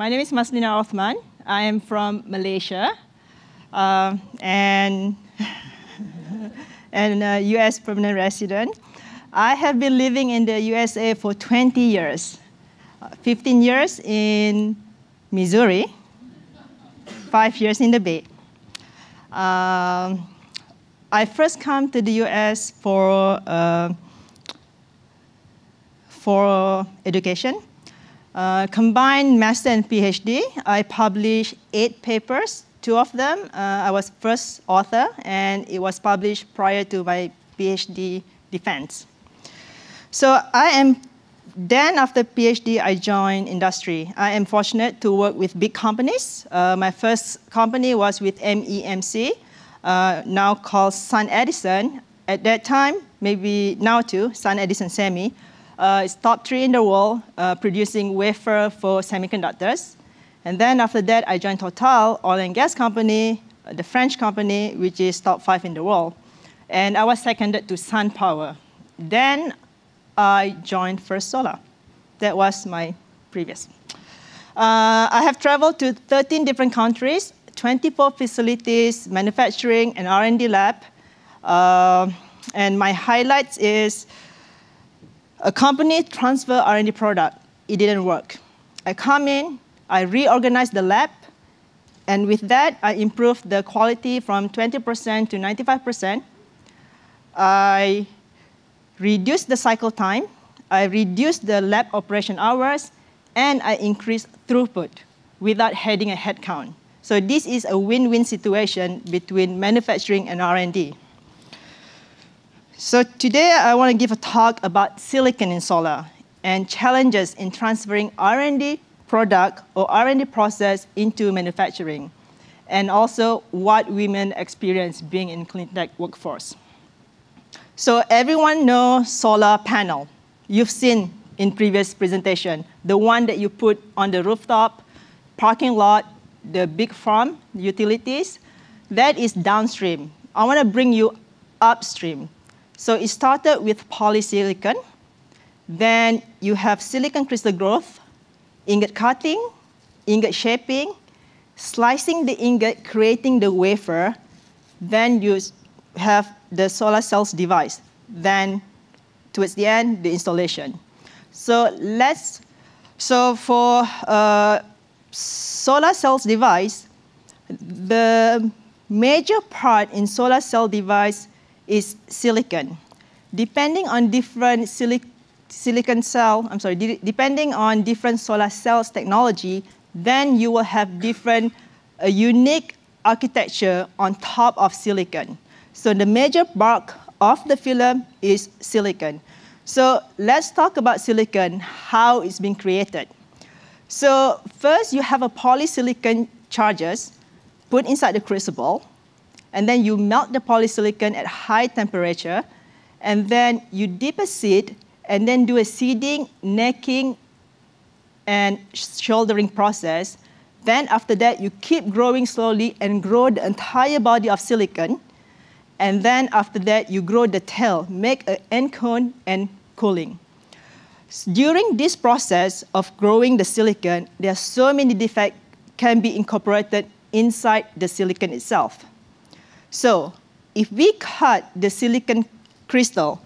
my name is Maslina Othman. I am from Malaysia uh, and, and a US permanent resident. I have been living in the USA for 20 years, 15 years in Missouri, five years in the Bay. Um, I first come to the US for, uh, for education. Uh, combined master and PhD, I published eight papers. Two of them, uh, I was first author, and it was published prior to my PhD defense. So I am, then after PhD, I joined industry. I am fortunate to work with big companies. Uh, my first company was with MEMC, uh, now called SunEdison. At that time, maybe now too, SunEdison Semi. Uh, it's top three in the world, uh, producing wafer for semiconductors. And then after that, I joined Total, oil and gas company, uh, the French company, which is top five in the world. And I was seconded to SunPower. Then I joined First Solar. That was my previous. Uh, I have traveled to 13 different countries, 24 facilities, manufacturing, and R&D lab. Uh, and my highlights is a company transfer R&D product. It didn't work. I come in, I reorganize the lab, and with that, I improved the quality from 20% to 95%. I reduced the cycle time, I reduced the lab operation hours, and I increased throughput without heading a headcount. So this is a win-win situation between manufacturing and R&D. So today I want to give a talk about silicon in solar and challenges in transferring R&D product or R&D process into manufacturing, and also what women experience being in clean tech workforce. So everyone knows solar panel. You've seen in previous presentation, the one that you put on the rooftop, parking lot, the big farm, utilities, that is downstream. I want to bring you upstream. So it started with polysilicon. Then you have silicon crystal growth, ingot cutting, ingot shaping, slicing the ingot, creating the wafer. Then you have the solar cells device. Then towards the end, the installation. So let's, so for uh, solar cells device, the major part in solar cell device is silicon. Depending on different silic silicon cell, I'm sorry, de depending on different solar cells technology, then you will have different, a unique architecture on top of silicon. So the major bulk of the film is silicon. So let's talk about silicon, how it's been created. So first you have a polysilicon charges put inside the crucible, and then you melt the polysilicon at high temperature, and then you dip a seed, and then do a seeding, necking, and shouldering process. Then after that, you keep growing slowly and grow the entire body of silicon. And then after that, you grow the tail, make an end cone and cooling. During this process of growing the silicon, there are so many defects can be incorporated inside the silicon itself. So if we cut the silicon crystal,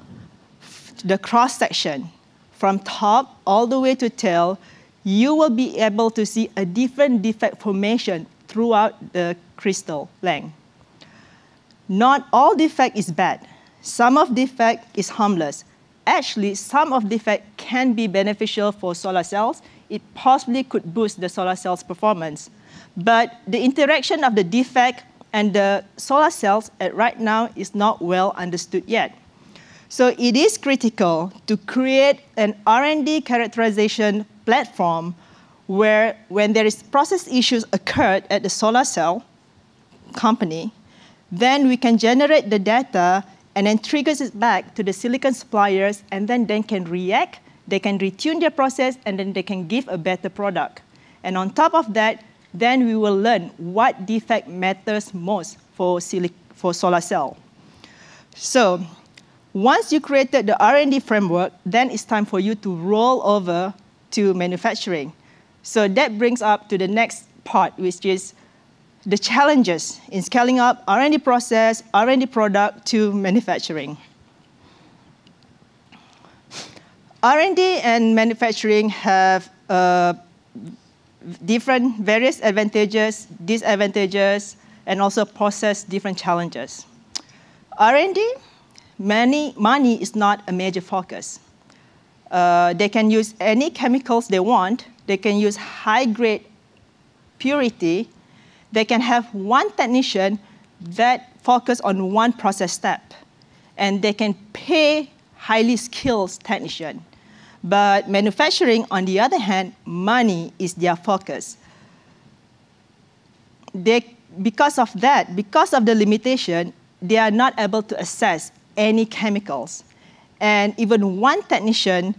the cross section, from top all the way to tail, you will be able to see a different defect formation throughout the crystal length. Not all defect is bad. Some of defect is harmless. Actually, some of defect can be beneficial for solar cells. It possibly could boost the solar cell's performance. But the interaction of the defect and the solar cells at right now is not well understood yet. So it is critical to create an R&D characterization platform where when there is process issues occurred at the solar cell company, then we can generate the data and then triggers it back to the silicon suppliers, and then they can react, they can retune their process, and then they can give a better product. And on top of that, then we will learn what defect matters most for, for solar cell. So once you created the R&D framework, then it's time for you to roll over to manufacturing. So that brings up to the next part, which is the challenges in scaling up R&D process, R&D product to manufacturing. R&D and manufacturing have different various advantages, disadvantages, and also process different challenges. R&D, money, money is not a major focus. Uh, they can use any chemicals they want. They can use high-grade purity they can have one technician that focus on one process step, and they can pay highly skilled technician. But manufacturing, on the other hand, money is their focus. They, because of that, because of the limitation, they are not able to assess any chemicals. And even one technician,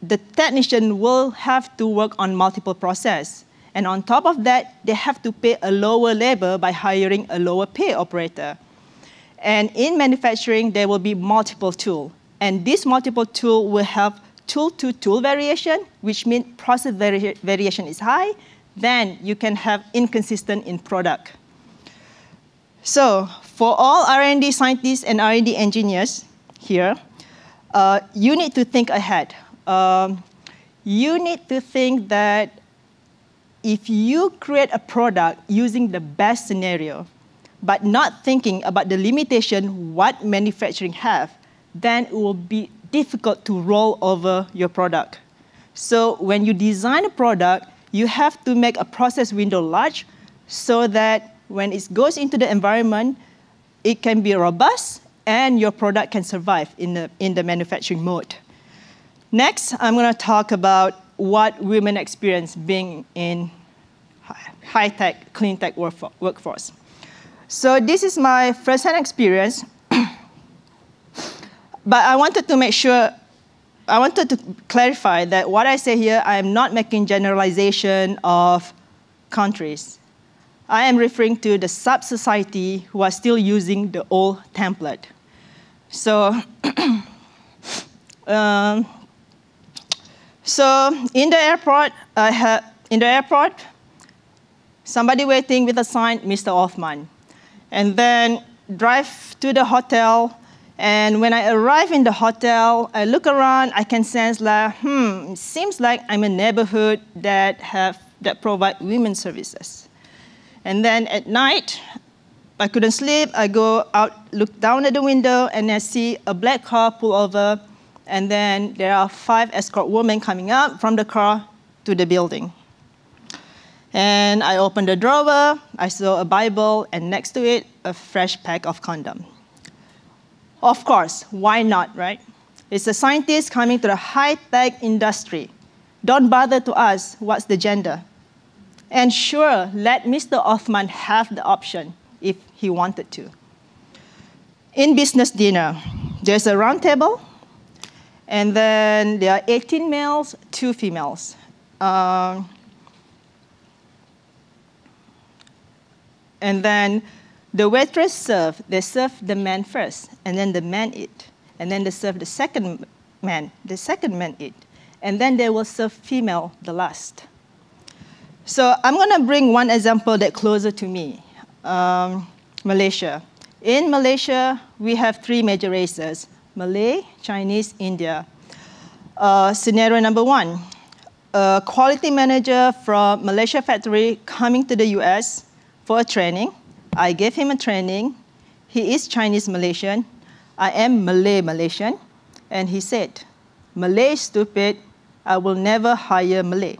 the technician will have to work on multiple process. And on top of that, they have to pay a lower labor by hiring a lower pay operator. And in manufacturing, there will be multiple tools. And this multiple tool will have tool-to-tool -tool variation, which means process vari variation is high. Then you can have inconsistent in product. So for all R&D scientists and R&D engineers here, uh, you need to think ahead. Um, you need to think that if you create a product using the best scenario, but not thinking about the limitation what manufacturing have, then it will be difficult to roll over your product. So when you design a product, you have to make a process window large so that when it goes into the environment, it can be robust and your product can survive in the, in the manufacturing mode. Next, I'm going to talk about what women experience being in high-tech, clean-tech workforce. So this is my first-hand experience. But I wanted to make sure, I wanted to clarify that what I say here, I am not making generalization of countries. I am referring to the sub-society who are still using the old template. So um, so in the airport, I have, in the airport, somebody waiting with a sign, Mr. Othman. And then drive to the hotel, and when I arrive in the hotel, I look around, I can sense like, hmm, seems like I'm a neighborhood that have that provide women services. And then at night, I couldn't sleep. I go out, look down at the window, and I see a black car pull over and then there are five escort women coming up from the car to the building. And I opened the drawer, I saw a Bible, and next to it, a fresh pack of condom. Of course, why not, right? It's a scientist coming to the high-tech industry. Don't bother to ask what's the gender. And sure, let Mr. Othman have the option if he wanted to. In business dinner, there's a round table and then there are 18 males, two females. Um, and then the waitress served. they served the man first, and then the man eat. And then they served the second man, the second man eat. And then they will serve female the last. So I'm going to bring one example that closer to me, um, Malaysia. In Malaysia, we have three major races, Malay, Chinese, India. Uh, scenario number one, a quality manager from Malaysia factory coming to the US for a training. I gave him a training. He is Chinese Malaysian. I am Malay Malaysian. And he said, Malay stupid, I will never hire Malay.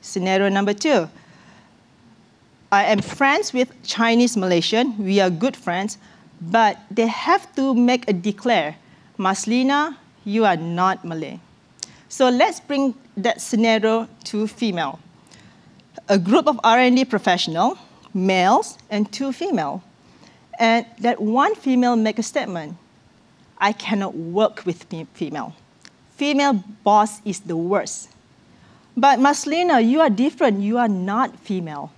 Scenario number two, I am friends with Chinese Malaysian. We are good friends but they have to make a declare, Maslina, you are not Malay. So let's bring that scenario to female. A group of R&D professional, males and two female. And that one female make a statement, I cannot work with female. Female boss is the worst. But Maslina, you are different, you are not female.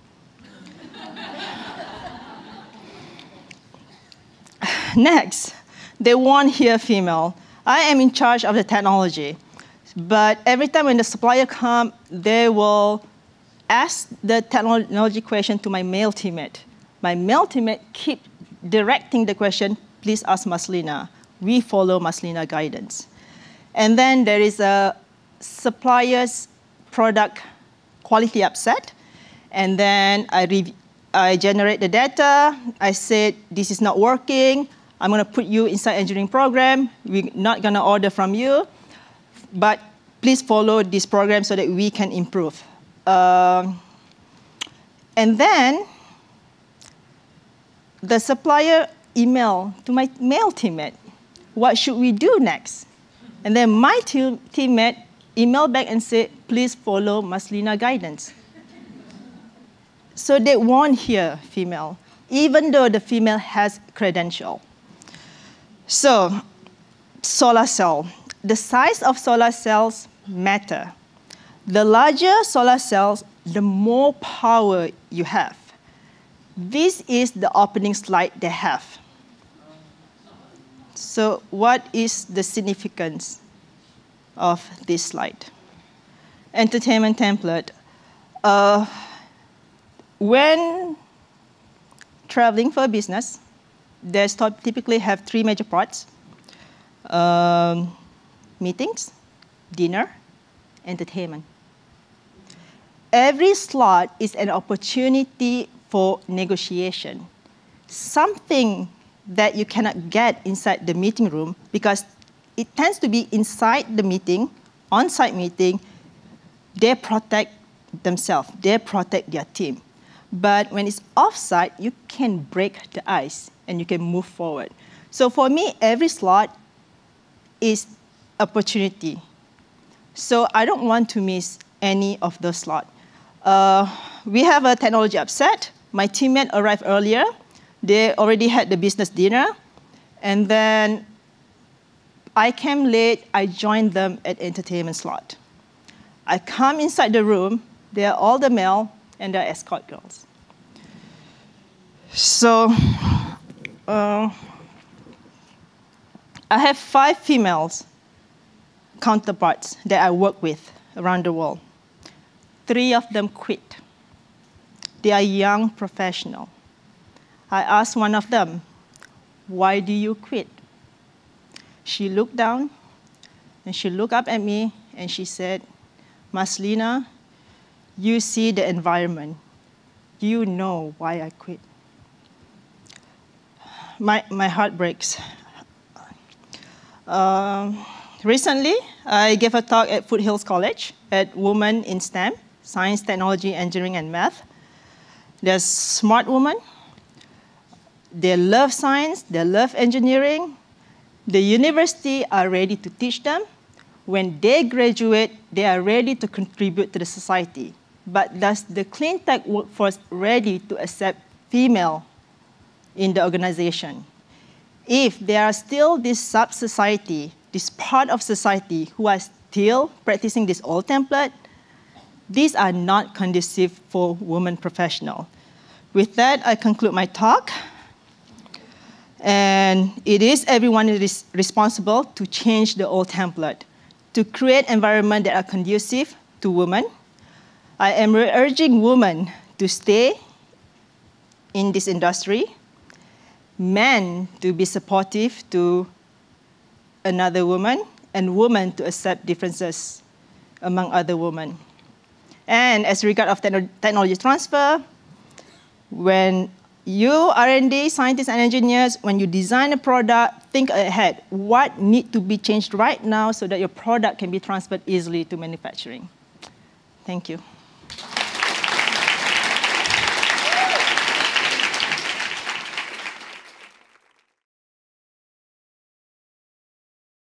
Next, they want here female. I am in charge of the technology. But every time when the supplier come, they will ask the technology question to my male teammate. My male teammate keep directing the question, please ask Maslina. We follow Maslina guidance. And then there is a supplier's product quality upset. And then I, I generate the data. I said, this is not working. I'm going to put you inside engineering program. We're not going to order from you. But please follow this program so that we can improve. Um, and then the supplier email to my male teammate, what should we do next? And then my teammate emailed back and said, please follow Maslina guidance. so they won't hear female, even though the female has credential. So solar cell. The size of solar cells matter. The larger solar cells, the more power you have. This is the opening slide they have. So what is the significance of this slide? Entertainment template. Uh, when traveling for a business, they typically have three major parts. Um, meetings, dinner, entertainment. Every slot is an opportunity for negotiation, something that you cannot get inside the meeting room because it tends to be inside the meeting, on-site meeting, they protect themselves, they protect their team. But when it's off-site, you can break the ice and you can move forward. So for me, every slot is opportunity. So I don't want to miss any of those slots. Uh, we have a technology upset. My teammate arrived earlier. They already had the business dinner. And then I came late. I joined them at entertainment slot. I come inside the room. They're all the male, and they're escort girls. So uh, I have five females counterparts that I work with around the world. Three of them quit. They are young professional. I asked one of them, why do you quit? She looked down and she looked up at me and she said, Maslina, you see the environment. You know why I quit. My, my heart breaks. Uh, recently, I gave a talk at Foothills College at Women in STEM, Science, Technology, Engineering, and Math. They're smart women. They love science. They love engineering. The university are ready to teach them. When they graduate, they are ready to contribute to the society. But does the clean tech workforce ready to accept female in the organization? If there are still this sub-society, this part of society who are still practicing this old template, these are not conducive for women professionals. With that, I conclude my talk. And it is everyone is responsible to change the old template, to create environment that are conducive to women. I am urging women to stay in this industry, men to be supportive to another woman, and women to accept differences among other women. And as regard of technology transfer, when you R&D scientists and engineers, when you design a product, think ahead. What need to be changed right now so that your product can be transferred easily to manufacturing? Thank you.